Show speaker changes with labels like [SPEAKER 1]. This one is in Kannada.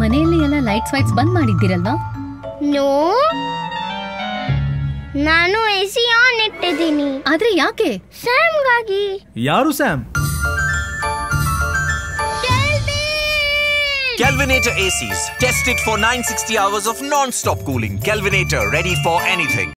[SPEAKER 1] ಮನೆಯಲ್ಲಿ ಎಲ್ಲ ಲೈಟ್ಸ್ ವೈಟ್ಸ್ ಬಂದ್ ಮಾಡಿದ್ದೀರಲ್ವಾ
[SPEAKER 2] ನೋ ನಾನು ಎಸಿ ಆನ್ ಇಟ್ಟಿದ್ದೀನಿ
[SPEAKER 1] ಆದ್ರೆ ಯಾಕೆ
[SPEAKER 2] ಸ್ಯಾಮ್ಗಾಗಿ
[SPEAKER 3] ಯಾರು Sam
[SPEAKER 4] Kelvinator ACs. Tested for 960 hours of non-stop cooling. Kelvinator, ready for anything.